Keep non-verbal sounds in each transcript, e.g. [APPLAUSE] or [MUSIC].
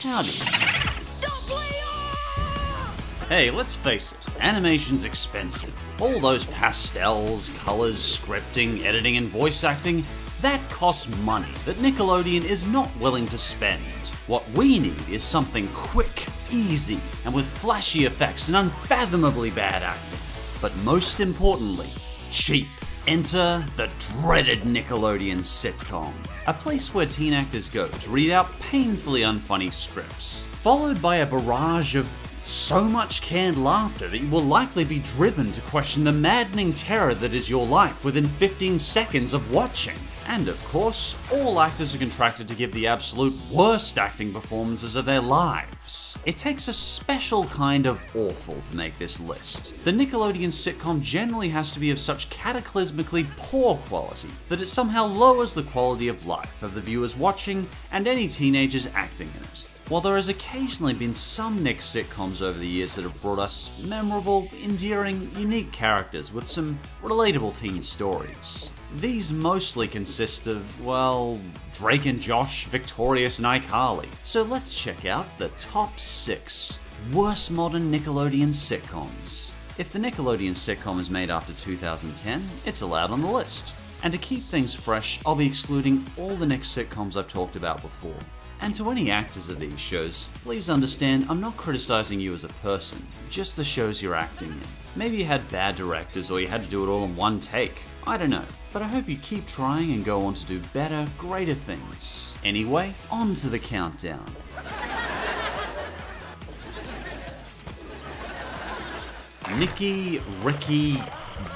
Howdy. Hey, let's face it, animation's expensive. All those pastels, colors, scripting, editing, and voice acting, that costs money that Nickelodeon is not willing to spend. What we need is something quick, easy, and with flashy effects and unfathomably bad acting. But most importantly, cheap. Enter the dreaded Nickelodeon sitcom, a place where teen actors go to read out painfully unfunny scripts, followed by a barrage of so much canned laughter that you will likely be driven to question the maddening terror that is your life within 15 seconds of watching. And of course, all actors are contracted to give the absolute worst acting performances of their lives. It takes a special kind of awful to make this list. The Nickelodeon sitcom generally has to be of such cataclysmically poor quality that it somehow lowers the quality of life of the viewers watching and any teenagers acting in it. While there has occasionally been some Nick sitcoms over the years that have brought us memorable, endearing, unique characters with some relatable teen stories. These mostly consist of, well, Drake and Josh, Victorious and iCarly. So let's check out the top 6 worst modern Nickelodeon sitcoms. If the Nickelodeon sitcom is made after 2010, it's allowed on the list. And to keep things fresh, I'll be excluding all the Nick sitcoms I've talked about before. And to any actors of these shows, please understand I'm not criticizing you as a person, just the shows you're acting in. Maybe you had bad directors or you had to do it all in one take. I don't know, but I hope you keep trying and go on to do better, greater things. Anyway, on to the countdown. Nicky, Ricky,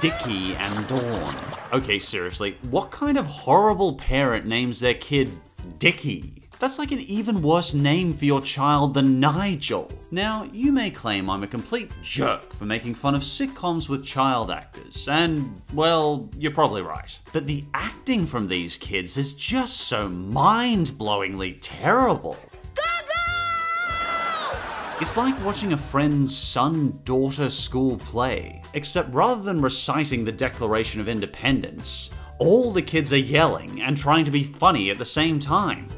Dicky, and Dawn. Okay, seriously, what kind of horrible parent names their kid Dicky? That's like an even worse name for your child than Nigel. Now, you may claim I'm a complete jerk for making fun of sitcoms with child actors, and, well, you're probably right. But the acting from these kids is just so mind-blowingly terrible. It's like watching a friend's son daughter school play, except rather than reciting the Declaration of Independence, all the kids are yelling and trying to be funny at the same time.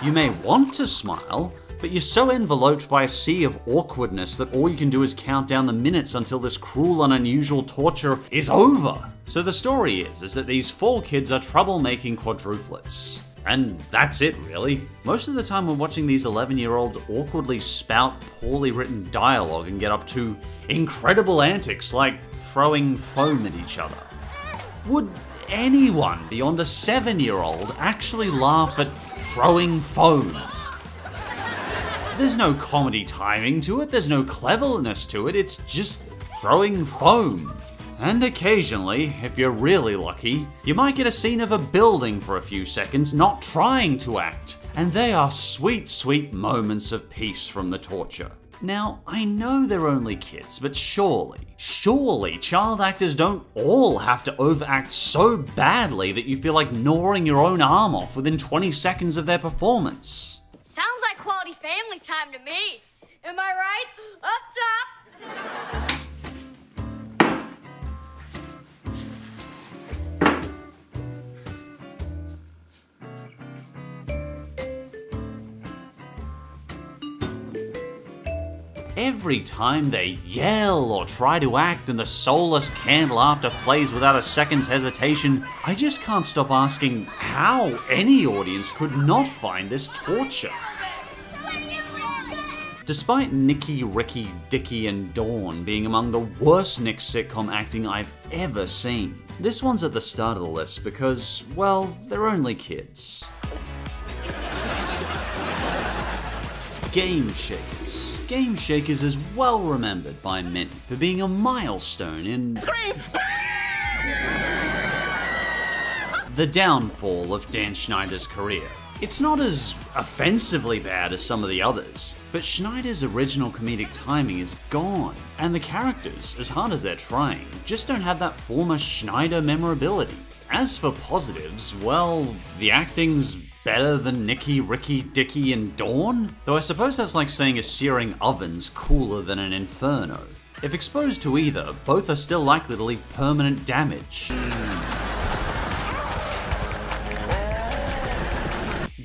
You may want to smile, but you're so enveloped by a sea of awkwardness that all you can do is count down the minutes until this cruel and unusual torture is over. So the story is, is that these four kids are troublemaking quadruplets. And that's it, really. Most of the time, we're watching these 11 year olds awkwardly spout poorly written dialogue and get up to incredible antics like throwing foam at each other. Would anyone beyond a 7 year old actually laugh at throwing foam. There's no comedy timing to it, there's no cleverness to it, it's just throwing foam. And occasionally, if you're really lucky, you might get a scene of a building for a few seconds not trying to act, and they are sweet, sweet moments of peace from the torture. Now, I know they're only kids, but surely, surely child actors don't all have to overact so badly that you feel like gnawing your own arm off within 20 seconds of their performance. Sounds like quality family time to me. Am I right? Every time they yell or try to act and the soulless canned laughter plays without a second's hesitation, I just can't stop asking how any audience could not find this torture. Despite Nicky, Ricky, Dicky, and Dawn being among the worst Nick sitcom acting I've ever seen, this one's at the start of the list because, well, they're only kids. Game Shakers. Game Shakers is well remembered by many for being a milestone in the downfall of Dan Schneider's career. It's not as offensively bad as some of the others, but Schneider's original comedic timing is gone, and the characters, as hard as they're trying, just don't have that former Schneider memorability. As for positives, well, the acting's better than Nicky, Ricky, Dicky, and Dawn? Though I suppose that's like saying a searing oven's cooler than an inferno. If exposed to either, both are still likely to leave permanent damage.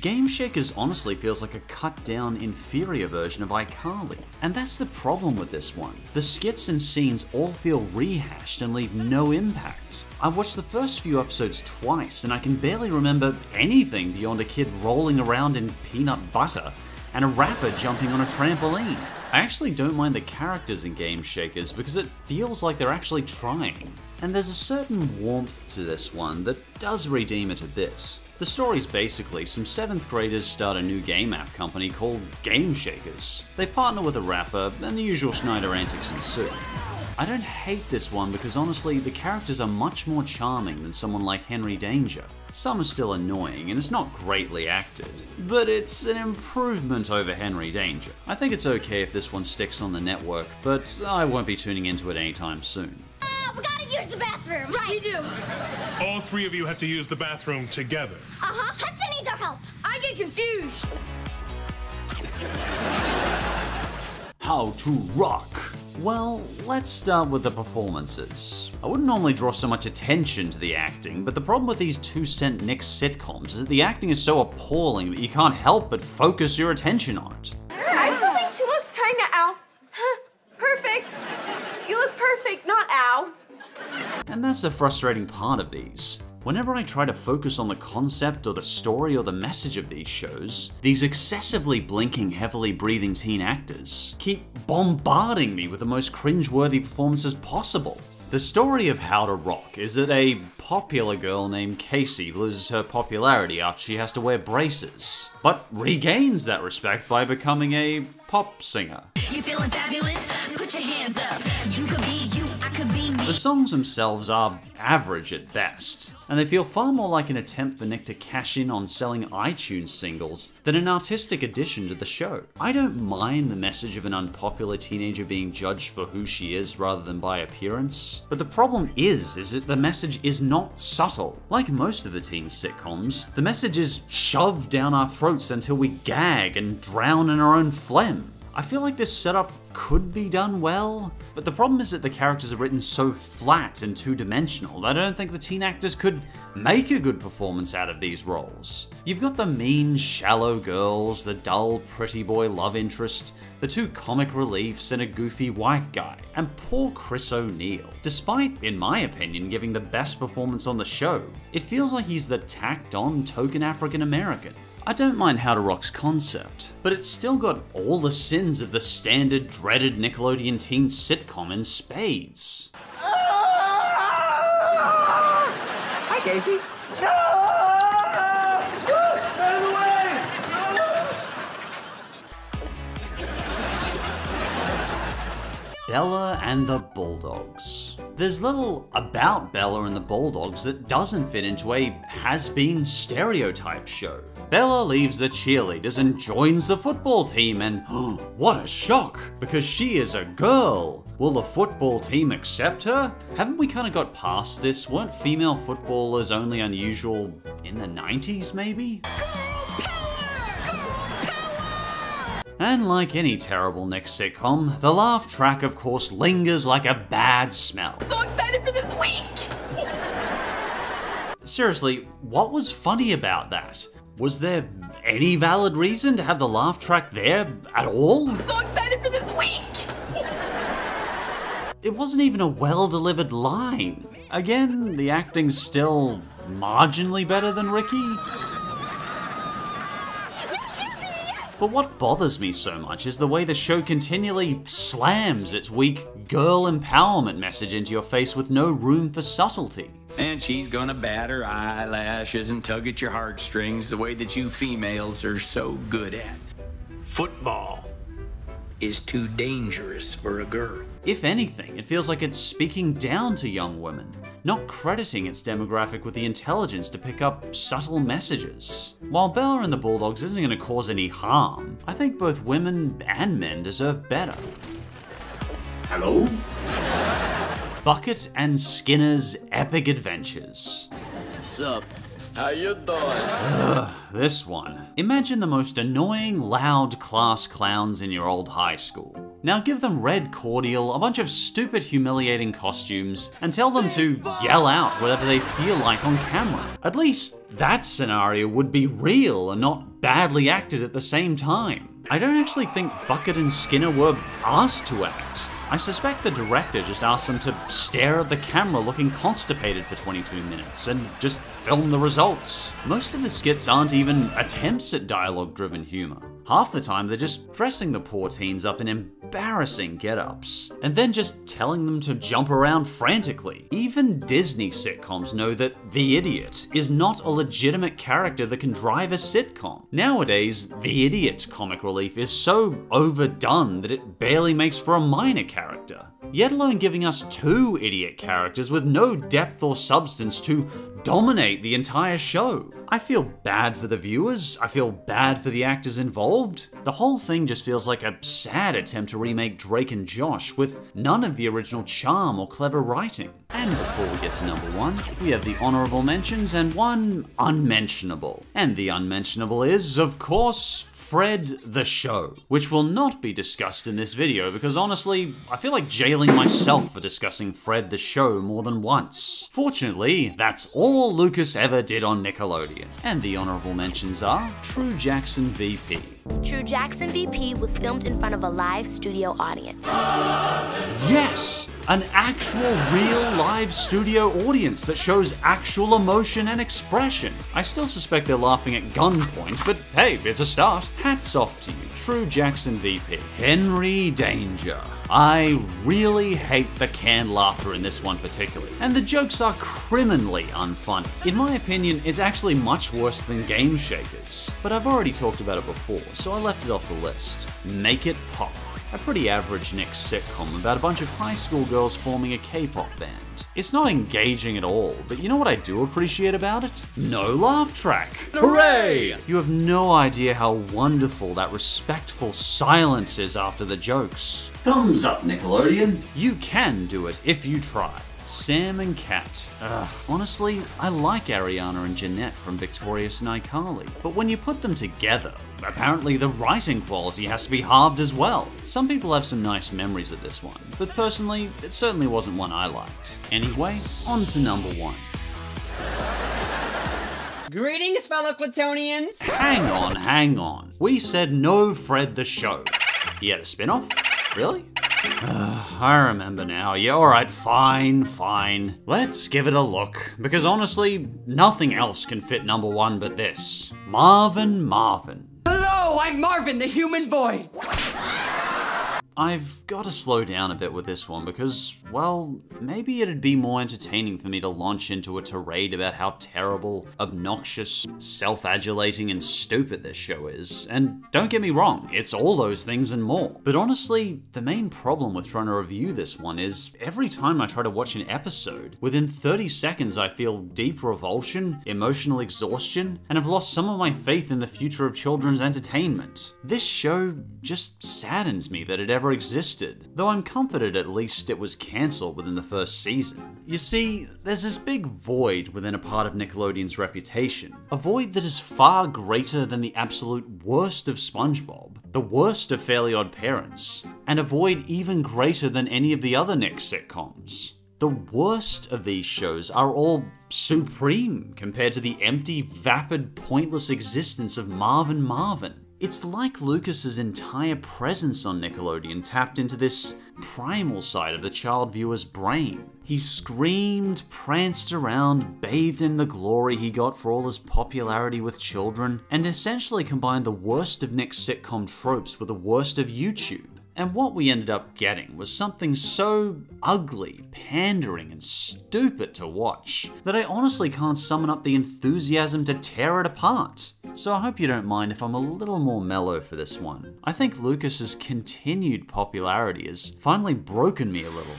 Game Shakers honestly feels like a cut down, inferior version of iCarly. And that's the problem with this one. The skits and scenes all feel rehashed and leave no impact. I watched the first few episodes twice and I can barely remember anything beyond a kid rolling around in peanut butter and a rapper jumping on a trampoline. I actually don't mind the characters in Game Shakers because it feels like they're actually trying. And there's a certain warmth to this one that does redeem it a bit. The story's basically some 7th graders start a new game app company called Game Shakers. They partner with a rapper, and the usual Schneider antics ensue. I don't hate this one because honestly, the characters are much more charming than someone like Henry Danger. Some are still annoying and it's not greatly acted, but it's an improvement over Henry Danger. I think it's okay if this one sticks on the network, but I won't be tuning into it anytime soon. We gotta use the bathroom. Right. We do. All three of you have to use the bathroom together. Uh-huh. Hudson needs our help. I get confused. How to rock. Well, let's start with the performances. I wouldn't normally draw so much attention to the acting, but the problem with these two cent Nick sitcoms is that the acting is so appalling that you can't help but focus your attention on it. I still think she looks kinda ow. perfect. You look perfect, not ow. And that's the frustrating part of these. Whenever I try to focus on the concept or the story or the message of these shows, these excessively blinking, heavily breathing teen actors keep bombarding me with the most cringe-worthy performances possible. The story of How to Rock is that a popular girl named Kacey loses her popularity after she has to wear braces, but regains that respect by becoming a pop singer. The songs themselves are average at best, and they feel far more like an attempt for Nick to cash in on selling iTunes singles than an artistic addition to the show. I don't mind the message of an unpopular teenager being judged for who she is rather than by appearance, but the problem is, is that the message is not subtle. Like most of the teen sitcoms, the message is shoved down our throats until we gag and drown in our own phlegm. I feel like this setup could be done well, but the problem is that the characters are written so flat and two-dimensional that I don't think the teen actors could make a good performance out of these roles. You've got the mean, shallow girls, the dull, pretty boy love interest, the two comic reliefs, and a goofy white guy, and poor Chris O'Neal. Despite, in my opinion, giving the best performance on the show, it feels like he's the tacked-on token African American. I don't mind How to Rock's concept, but it's still got all the sins of the standard dreaded Nickelodeon teen sitcom in spades. Ah! Hi, Kacey. Bella and the Bulldogs. There's little about Bella and the Bulldogs that doesn't fit into a has-been stereotype show. Bella leaves the cheerleaders and joins the football team and [GASPS] what a shock, because she is a girl. Will the football team accept her? Haven't we kind of got past this? Weren't female footballers only unusual in the 90s maybe? And like any terrible Nick sitcom, the laugh track of course lingers like a bad smell. So excited for this week! [LAUGHS] Seriously, what was funny about that? Was there any valid reason to have the laugh track there at all? So excited for this week! It wasn't even a well delivered line. Again, the acting's still marginally better than Ricky. But what bothers me so much is the way the show continually slams its weak girl empowerment message into your face with no room for subtlety. And she's gonna bat her eyelashes and tug at your heartstrings the way that you females are so good at. Football is too dangerous for a girl. If anything, it feels like it's speaking down to young women, not crediting its demographic with the intelligence to pick up subtle messages. While Bella and the Bulldogs isn't going to cause any harm, I think both women and men deserve better. Hello? Bucket and Skinner's Epic Adventures. Sup? How you doing? This one. Imagine the most annoying, loud class clowns in your old high school. Now give them red cordial, a bunch of stupid humiliating costumes, and tell them to yell out whatever they feel like on camera. At least that scenario would be real and not badly acted at the same time. I don't actually think Bucket and Skinner were asked to act. I suspect the director just asked them to stare at the camera looking constipated for 22 minutes and just film the results. Most of the skits aren't even attempts at dialogue driven humor. Half the time they're just dressing the poor teens up in embarrassing get ups, and then just telling them to jump around frantically. Even Disney sitcoms know that the idiot is not a legitimate character that can drive a sitcom. Nowadays, the idiot comic relief is so overdone that it barely makes for a minor character. Yet alone giving us two idiot characters with no depth or substance to dominate the entire show. I feel bad for the viewers, I feel bad for the actors involved. The whole thing just feels like a sad attempt to remake Drake and Josh with none of the original charm or clever writing. And before we get to number one, we have the honorable mentions and one unmentionable. And the unmentionable is, of course, Fred the Show, which will not be discussed in this video because honestly, I feel like jailing myself for discussing Fred the Show more than once. Fortunately, that's all Lucas ever did on Nickelodeon. And the honorable mentions are True Jackson VP, True Jackson VP was filmed in front of a live studio audience. Yes! An actual real live studio audience that shows actual emotion and expression. I still suspect they're laughing at gunpoint, but hey, it's a start. Hats off to you, True Jackson VP. Henry Danger. I really hate the canned laughter in this one particularly, and the jokes are criminally unfunny. In my opinion, it's actually much worse than Game Shakers, but I've already talked about it before, so I left it off the list. Make It Pop. A pretty average Nick sitcom about a bunch of high school girls forming a K-pop band. It's not engaging at all, but you know what I do appreciate about it? No laugh track. Hooray! You have no idea how wonderful that respectful silence is after the jokes. Thumbs up, Nickelodeon. You can do it if you try. Sam and Cat. Ugh. Honestly, I like Ariana and Jennette from Victorious and iCarly, but when you put them together, apparently the writing quality has to be halved as well. Some people have some nice memories of this one, but personally, it certainly wasn't one I liked. Anyway, on to number one. Greetings, fellow Clatonians. Hang on, hang on. We said no Fred the Show. He had a spin off? Really? I remember now. Yeah, alright, fine, fine. Let's give it a look, because honestly, nothing else can fit number one but this. Marvin Marvin. Hello, I'm Marvin, the human boy. I've got to slow down a bit with this one because, well, maybe it'd be more entertaining for me to launch into a tirade about how terrible, obnoxious, self adulating, and stupid this show is. And don't get me wrong, it's all those things and more. But honestly, the main problem with trying to review this one is every time I try to watch an episode, within 30 seconds I feel deep revulsion, emotional exhaustion, and have lost some of my faith in the future of children's entertainment. This show just saddens me that it ever existed, though I'm comforted at least it was cancelled within the first season. You see, there's this big void within a part of Nickelodeon's reputation, a void that is far greater than the absolute worst of SpongeBob, the worst of Fairly Odd Parents, and a void even greater than any of the other Nick sitcoms. The worst of these shows are all supreme compared to the empty, vapid, pointless existence of Marvin Marvin. It's like Lucas's entire presence on Nickelodeon tapped into this primal side of the child viewer's brain. He screamed, pranced around, bathed in the glory he got for all his popularity with children, and essentially combined the worst of Nick's sitcom tropes with the worst of YouTube. And what we ended up getting was something so ugly, pandering, and stupid to watch that I honestly can't summon up the enthusiasm to tear it apart. So I hope you don't mind if I'm a little more mellow for this one. I think Lucas's continued popularity has finally broken me a little.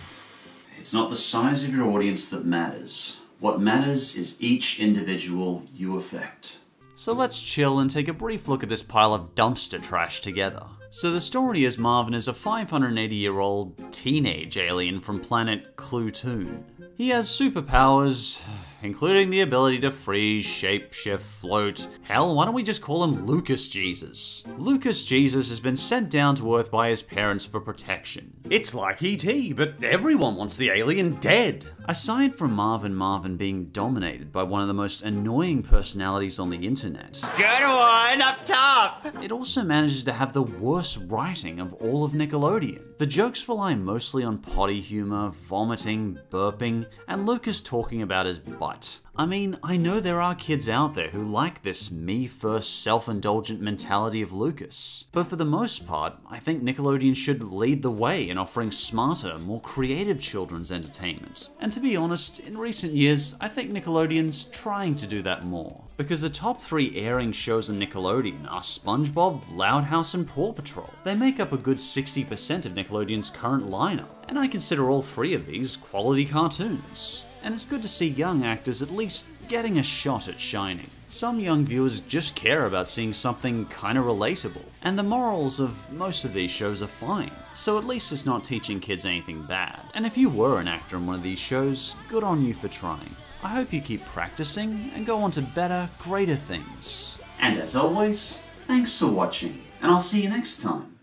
It's not the size of your audience that matters. What matters is each individual you affect. So let's chill and take a brief look at this pile of dumpster trash together. So the story is Marvin is a 580 year old teenage alien from planet Clutoon. He has superpowers, including the ability to freeze, shape, shift, float. Hell, why don't we just call him Lucas Jesus? Lucas Jesus has been sent down to Earth by his parents for protection. It's like E.T., but everyone wants the alien dead. Aside from Marvin Marvin being dominated by one of the most annoying personalities on the internet, Good one, up top. it also manages to have the worst writing of all of Nickelodeon. The jokes rely mostly on potty humor, vomiting, burping, and Lucas talking about his butt. I mean, I know there are kids out there who like this me first self indulgent mentality of Lucas, but for the most part, I think Nickelodeon should lead the way in offering smarter, more creative children's entertainment. And to be honest, in recent years, I think Nickelodeon's trying to do that more. Because the top three airing shows on Nickelodeon are SpongeBob, Loud House, and Paw Patrol. They make up a good 60% of Nickelodeon's current lineup, and I consider all three of these quality cartoons. And it's good to see young actors at least getting a shot at shining. Some young viewers just care about seeing something kinda relatable, and the morals of most of these shows are fine, so at least it's not teaching kids anything bad. And if you were an actor in one of these shows, good on you for trying. I hope you keep practicing and go on to better, greater things. And as always, thanks for watching, and I'll see you next time.